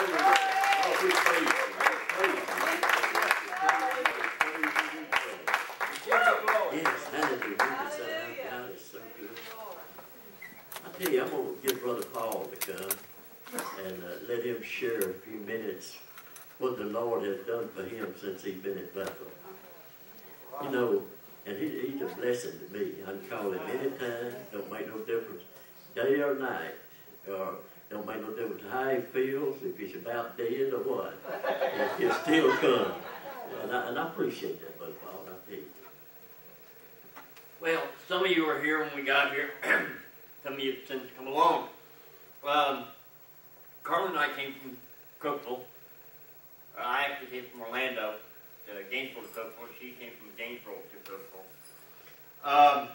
Yes, hallelujah. Good. I tell you, I'm gonna get Brother Paul to come and uh, let him share a few minutes what the Lord has done for him since he's been at Bethel. You know, and he, he's a blessing to me. I can call him anytime, don't make no difference, day or night, don't make no difference how he feels, if he's about dead or what. He'll still come. And I, and I appreciate that, Brother Paul, I tell. Well, some of you were here when we got here. some of you have since come along. Um, Carl and I came from Cookeville. I actually came from Orlando to Gainesville to Cookeville. She came from Gainesville to Cookeville. Um,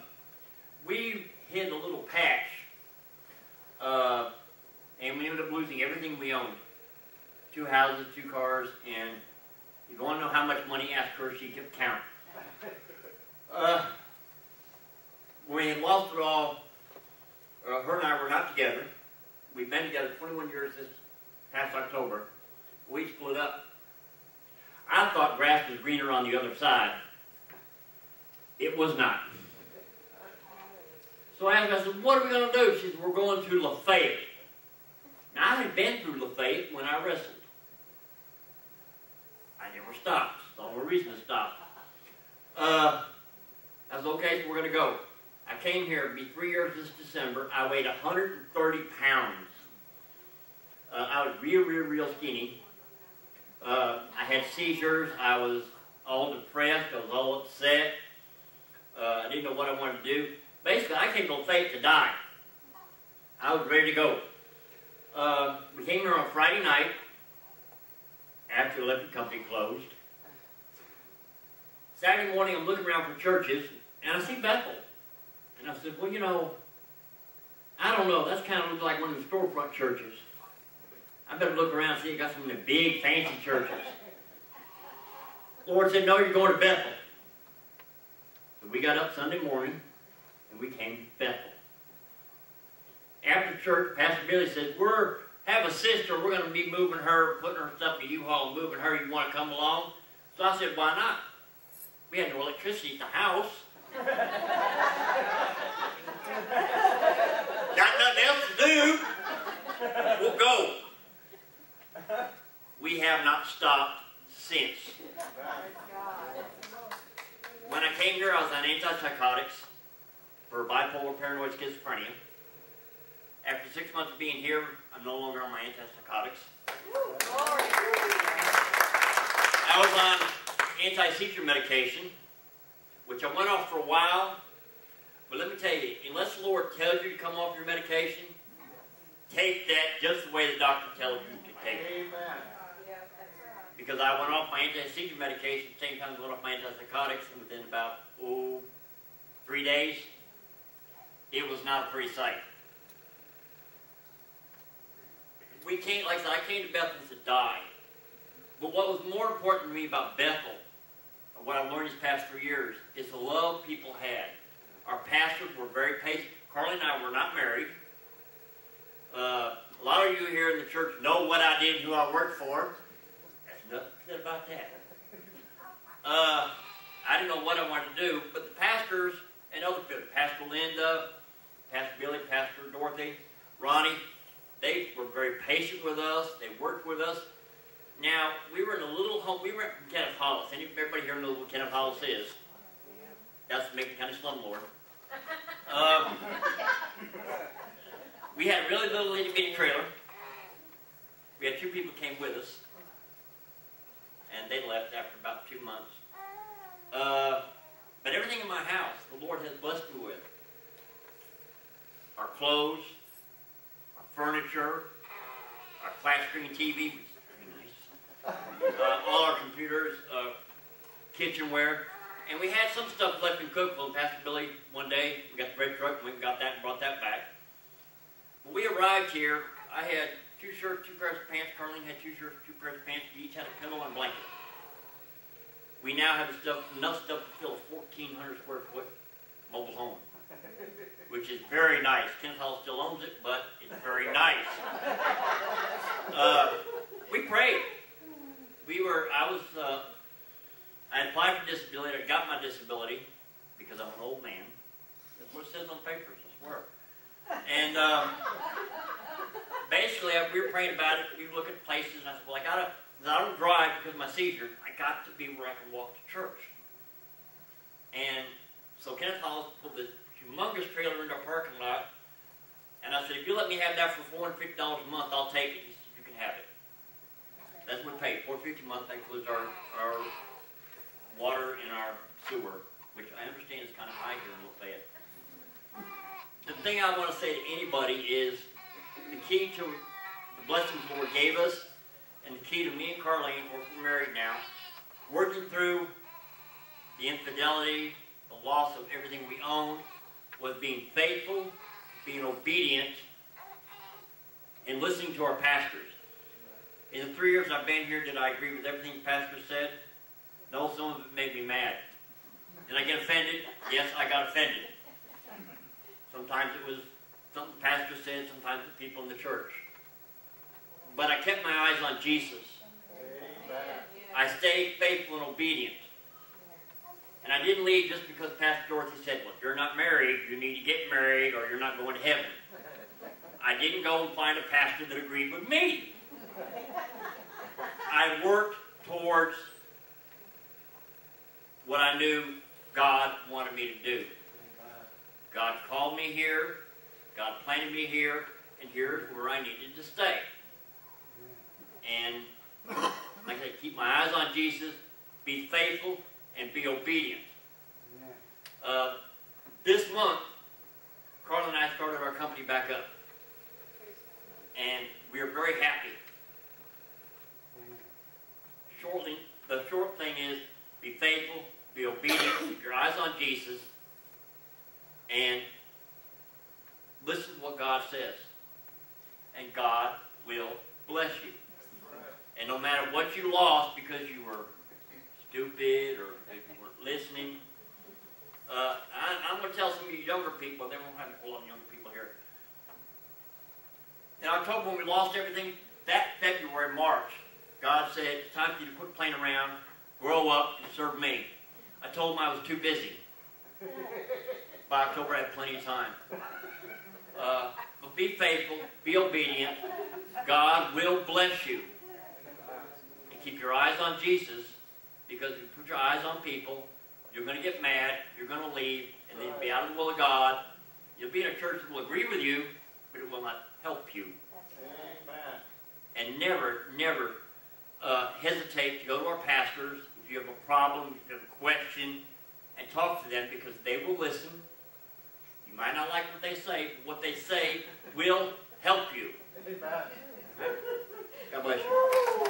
we hit a little patch, uh, and we ended up losing everything we owned. Two houses, two cars, and you want to know how much money? Ask her. She kept count. Uh, we lost it all. Uh, her and I were not together. We've been together 21 years this past October. We split up. I thought grass was greener on the other side. It was not. So I asked her, I said, what are we going to do? She said, we're going to Lafayette. Now, I had been through Lafayette when I wrestled. I never stopped. Saw no reason to stop. Uh, I was okay, so we're going to go. I came here, it'll be three years this December. I weighed 130 pounds. Uh, I was real, real, real skinny. Uh, I had seizures. I was all depressed. I was all upset. Uh, I didn't know what I wanted to do. Basically, I came to fate to die. I was ready to go. Uh, we came here on Friday night after the electric company closed. Saturday morning, I'm looking around for churches, and I see Bethel. And I said, well, you know, I don't know. That's kind of looks like one of the storefront churches. I better look around and see if got some of the big, fancy churches. Lord said, no, you're going to Bethel. So we got up Sunday morning, and we came to Bethel. After church, Pastor Billy said, we're have a sister. We're going to be moving her, putting her stuff in U-Haul moving her. You want to come along? So I said, why not? We had no electricity at the house. Got nothing else to do. We'll go. We have not stopped since. When I came here, I was on antipsychotics for bipolar paranoid schizophrenia. After six months of being here, I'm no longer on my antipsychotics. I was on anti-seizure medication, which I went off for a while. But let me tell you, unless the Lord tells you to come off your medication, take that just the way the doctor tells you to take it. Because I went off my anti-seizure medication same time I went off my antipsychotics, and within about, oh, three days, it was not a pretty sight. We came, like I said, I came to Bethel to die. But what was more important to me about Bethel, what I've learned these past three years, is the love people had. Our pastors were very patient. Carly and I were not married. Uh, a lot of you here in the church know what I did, who I worked for. That's nothing about that. Uh, I didn't know what I wanted to do, but the pastors and other people, Pastor Linda, Pastor Billy, Pastor Dorothy, Ronnie, they were very patient with us. They worked with us. Now, we were in a little home. We were in Kenneth Hollis. Everybody here knows what Kenneth Hollis is. That's the Macon County Slumlord. Um, we had a really little bitty trailer. We had two people came with us, and they left after about two months. Uh, but everything in my house, the Lord has blessed me with. Our clothes, our furniture, flat screen TV, which very nice. Uh, all our computers, uh, kitchenware. And we had some stuff left in Cookeville. Pastor Billy, one day, we got the red truck, and we got that and brought that back. When we arrived here, I had two shirts, two pairs of pants. Carlene had two shirts, two pairs of pants. We each had a pillow and blanket. We now have stuff, enough stuff to fill a 1,400 square foot mobile home, which is very nice. Kenneth Hall still owns it, but it's very nice. Uh, great. We were, I was, uh, I applied for disability, I got my disability because I'm an old man. That's what it says on the papers, I swear. And um, basically, we were praying about it. We were looking at places, and I said, well, I gotta, I don't drive because of my seizure. I got to be where I can walk to church. And so Kenneth Hollis put this humongous trailer into our parking lot, and I said, if you let me have that for $450 a month, I'll take it. He said, you can have it. That's what we pay, $450 a month. That includes our, our water and our sewer, which I understand is kind of high here in Lafayette. The thing I want to say to anybody is the key to the blessings the Lord gave us, and the key to me and Carlene, we're married now, working through the infidelity, the loss of everything we own, was being faithful, being obedient, and listening to our pastors. In the three years I've been here, did I agree with everything the pastor said? No, some of it made me mad. Did I get offended? Yes, I got offended. Sometimes it was something the pastor said, sometimes the people in the church. But I kept my eyes on Jesus. I stayed faithful and obedient. And I didn't leave just because Pastor Dorothy said, well, if you're not married, you need to get married or you're not going to heaven. I didn't go and find a pastor that agreed with me. I worked towards what I knew God wanted me to do. God called me here. God planted me here. And here's where I needed to stay. And like I said, keep my eyes on Jesus, be faithful, and be obedient. Uh, this month, Carl and I started our company back up. And we are very happy. Shortly, the short thing is be faithful, be obedient, keep your eyes on Jesus, and listen to what God says. And God will bless you. And no matter what you lost because you were stupid or you weren't listening, uh, I, am going to tell some of you younger people, they won't have a lot of younger people here. In October, when we lost everything, that February, March, God said, it's time for you to quit playing around, grow up, and serve me. I told him I was too busy. By October, I had plenty of time. Uh, but be faithful, be obedient. God will bless you. Keep your eyes on Jesus, because if you put your eyes on people, you're going to get mad, you're going to leave, and then be out of the will of God. You'll be in a church that will agree with you, but it will not help you. And never, never uh, hesitate to go to our pastors if you have a problem, if you have a question, and talk to them because they will listen. You might not like what they say, but what they say will help you. Amen. God bless you.